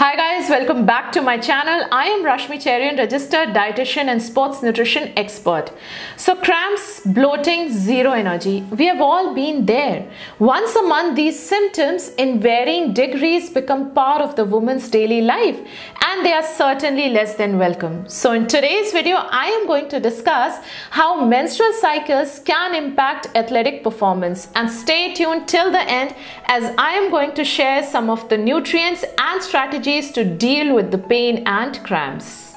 Hi guys, welcome back to my channel. I am Rashmi Cherian, registered dietitian and sports nutrition expert. So cramps, bloating, zero energy, we have all been there. Once a month, these symptoms in varying degrees become part of the woman's daily life and they are certainly less than welcome. So in today's video, I am going to discuss how menstrual cycles can impact athletic performance and stay tuned till the end as I am going to share some of the nutrients and strategies to deal with the pain and cramps.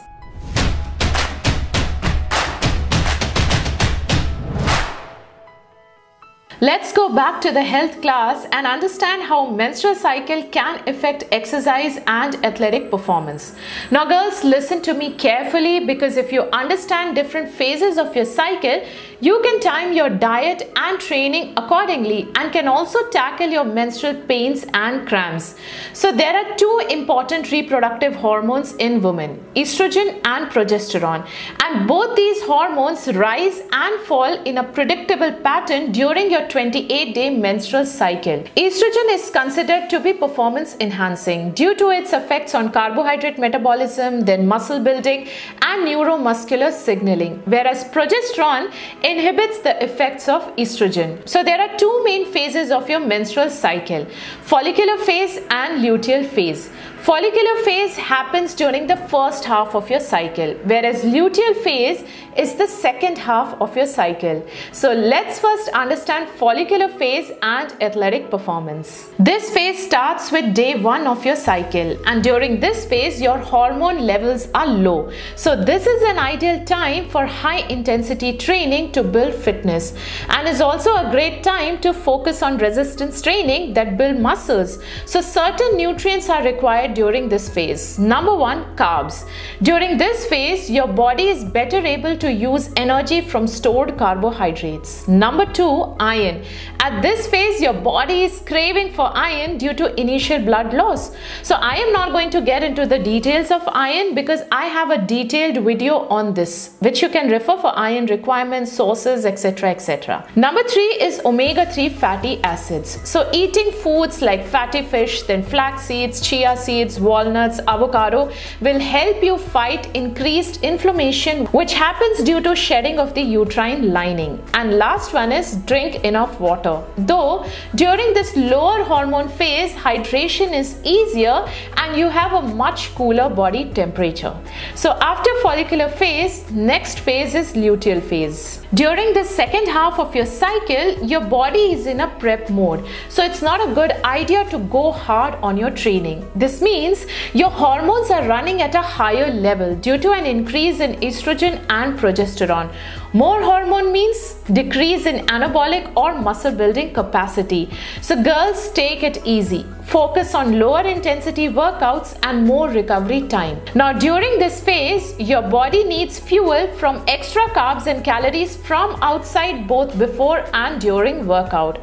Let's go back to the health class and understand how menstrual cycle can affect exercise and athletic performance. Now girls, listen to me carefully because if you understand different phases of your cycle, you can time your diet and training accordingly and can also tackle your menstrual pains and cramps. So there are two important reproductive hormones in women, estrogen and progesterone. And both these hormones rise and fall in a predictable pattern during your 28 day menstrual cycle. Estrogen is considered to be performance enhancing due to its effects on carbohydrate metabolism, then muscle building and neuromuscular signaling, whereas progesterone inhibits the effects of estrogen. So there are two main phases of your menstrual cycle, follicular phase and luteal phase. Follicular phase happens during the first half of your cycle, whereas luteal phase is the second half of your cycle. So let's first understand follicular phase and athletic performance. This phase starts with day 1 of your cycle and during this phase your hormone levels are low. So this is an ideal time for high intensity training to build fitness and is also a great time to focus on resistance training that build muscles. So certain nutrients are required during this phase. Number 1 carbs. During this phase your body is better able to use energy from stored carbohydrates. Number two, iron. At this phase, your body is craving for iron due to initial blood loss. So I am not going to get into the details of iron because I have a detailed video on this, which you can refer for iron requirements, sources, etc. etc. Number three is omega-3 fatty acids. So eating foods like fatty fish, then flax seeds, chia seeds, walnuts, avocado will help you fight increased inflammation which happens due to shedding of the uterine lining. And last one is drink enough water. Though during this lower hormone phase, hydration is easier and you have a much cooler body temperature. So after follicular phase, next phase is luteal phase. During the second half of your cycle, your body is in a prep mode. So it's not a good idea to go hard on your training. This means your hormones are running at a higher level due to an increase in estrogen and progesterone. More hormone means decrease in anabolic or muscle building capacity. So girls take it easy. Focus on lower intensity workouts and more recovery time. Now during this phase, your body needs fuel from extra carbs and calories from outside both before and during workout.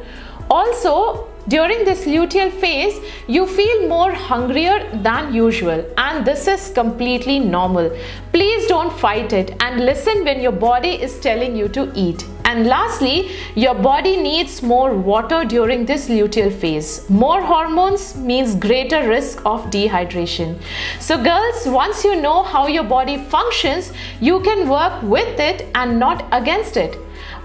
Also, during this luteal phase, you feel more hungrier than usual and this is completely normal. Please don't fight it and listen when your body is telling you to eat. And lastly, your body needs more water during this luteal phase. More hormones means greater risk of dehydration. So girls, once you know how your body functions, you can work with it and not against it.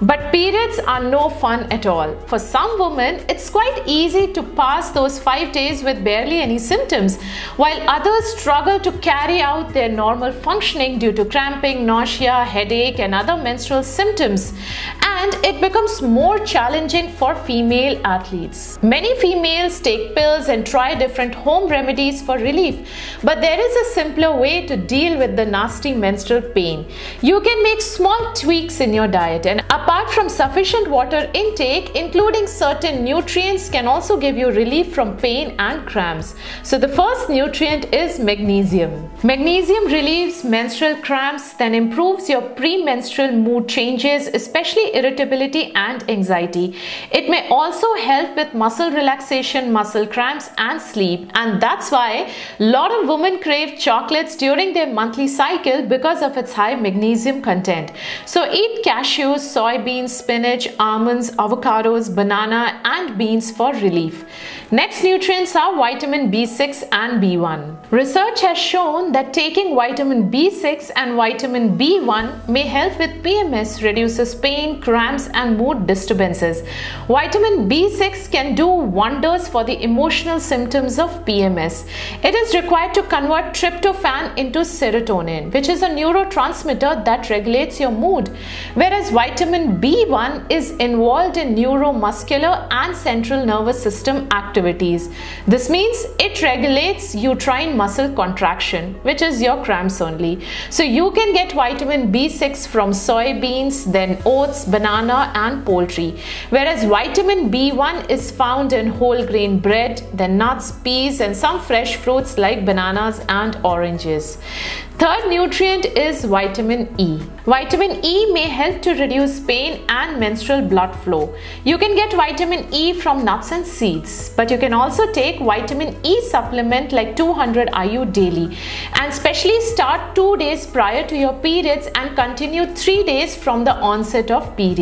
But periods are no fun at all. For some women, it's quite easy to pass those five days with barely any symptoms, while others struggle to carry out their normal functioning due to cramping, nausea, headache, and other menstrual symptoms. And it becomes more challenging for female athletes. Many females take pills and try different home remedies for relief, but there is a simpler way to deal with the nasty menstrual pain. You can make small tweaks in your diet and Apart from sufficient water intake, including certain nutrients can also give you relief from pain and cramps. So the first nutrient is magnesium. Magnesium relieves menstrual cramps, then improves your premenstrual mood changes, especially irritability and anxiety. It may also help with muscle relaxation, muscle cramps and sleep. And that's why a lot of women crave chocolates during their monthly cycle because of its high magnesium content. So eat cashews, soybeans, spinach, almonds, avocados, banana and beans for relief. Next nutrients are vitamin B6 and B1. Research has shown that taking vitamin B6 and vitamin B1 may help with PMS, reduces pain, cramps and mood disturbances. Vitamin B6 can do wonders for the emotional symptoms of PMS. It is required to convert tryptophan into serotonin, which is a neurotransmitter that regulates your mood, whereas vitamin B1 is involved in neuromuscular and central nervous system activities. This means it regulates uterine muscle contraction, which is your cramps only. So you can get vitamin B6 from soybeans, then oats, banana and poultry, whereas vitamin B1 is found in whole grain bread, then nuts, peas and some fresh fruits like bananas and oranges. Third nutrient is vitamin E. Vitamin E may help to reduce pain and menstrual blood flow. You can get vitamin E from nuts and seeds, but you can also take vitamin E supplement like 200 IU daily and specially start 2 days prior to your periods and continue 3 days from the onset of periods.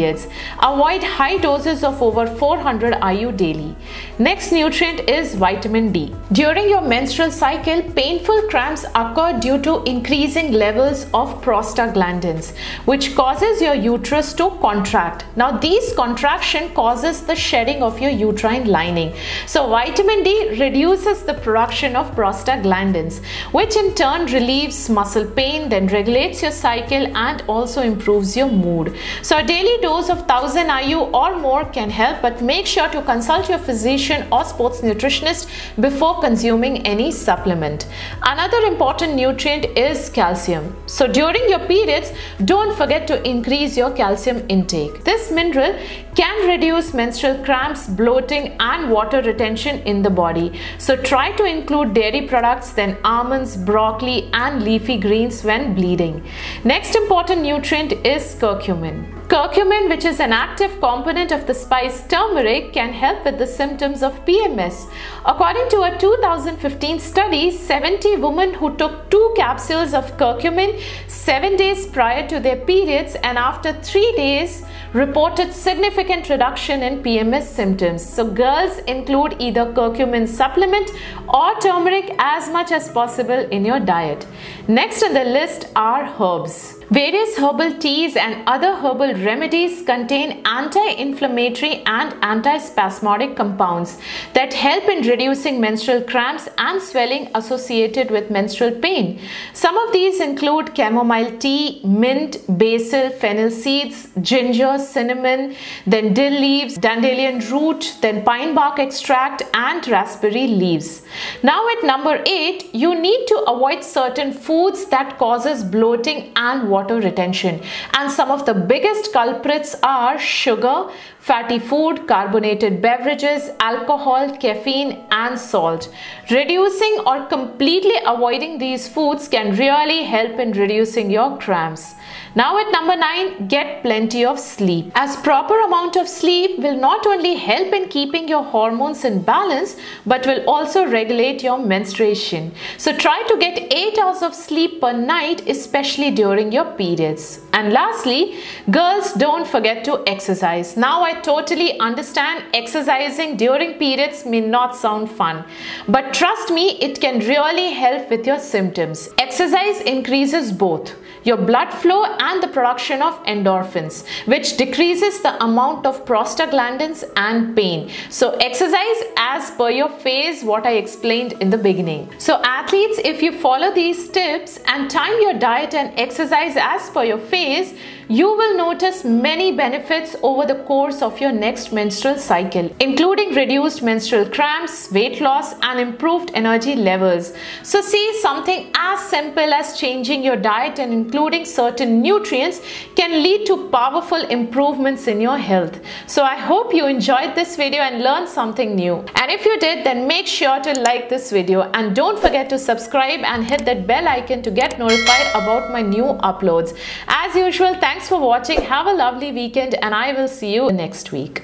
Avoid high doses of over 400 IU daily. Next nutrient is vitamin D. During your menstrual cycle, painful cramps occur due to increasing levels of prostaglandins which causes your uterus to contract. Now these contraction causes the shedding of your uterine lining. So vitamin D reduces the production of prostaglandins which in turn relieves muscle pain then regulates your cycle and also improves your mood. So a daily dose of 1000 IU or more can help but make sure to consult your physician or sports nutritionist before consuming any supplement. Another important nutrient is calcium. So during your periods, don't forget to increase your calcium intake. This mineral can reduce menstrual cramps, bloating and water retention in the body. So try to include dairy products, then almonds, broccoli and leafy greens when bleeding. Next important nutrient is curcumin. Curcumin, which is an active component of the spice turmeric, can help with the symptoms of PMS. According to a 2015 study, 70 women who took two capsules of curcumin 7 days prior to their periods and after 3 days reported significant reduction in PMS symptoms. So girls include either curcumin supplement or turmeric as much as possible in your diet. Next on the list are herbs. Various herbal teas and other herbal remedies contain anti-inflammatory and anti-spasmodic compounds that help in reducing menstrual cramps and swelling associated with menstrual pain. Some of these include chamomile tea, mint, basil, fennel seeds, ginger, cinnamon, then dill leaves, dandelion root, then pine bark extract and raspberry leaves. Now at number 8, you need to avoid certain foods that causes bloating and water retention. And some of the biggest culprits are sugar, fatty food, carbonated beverages, alcohol, caffeine and salt. Reducing or completely avoiding these foods can really help in reducing your cramps. Now at number 9, get plenty of sleep. As proper amount of sleep will not only help in keeping your hormones in balance but will also regulate your menstruation. So try to get 8 hours of sleep per night especially during your periods. And lastly, girls don't forget to exercise. Now I totally understand exercising during periods may not sound fun. But trust me, it can really help with your symptoms. Exercise increases both your blood flow and the production of endorphins which decreases the amount of prostaglandins and pain. So exercise as per your phase what I explained in the beginning. So athletes if you follow these tips and time your diet and exercise as per your phase you will notice many benefits over the course of your next menstrual cycle, including reduced menstrual cramps, weight loss, and improved energy levels. So, see, something as simple as changing your diet and including certain nutrients can lead to powerful improvements in your health. So, I hope you enjoyed this video and learned something new. And if you did, then make sure to like this video and don't forget to subscribe and hit that bell icon to get notified about my new uploads. As usual, thanks Thanks for watching. Have a lovely weekend and I will see you next week.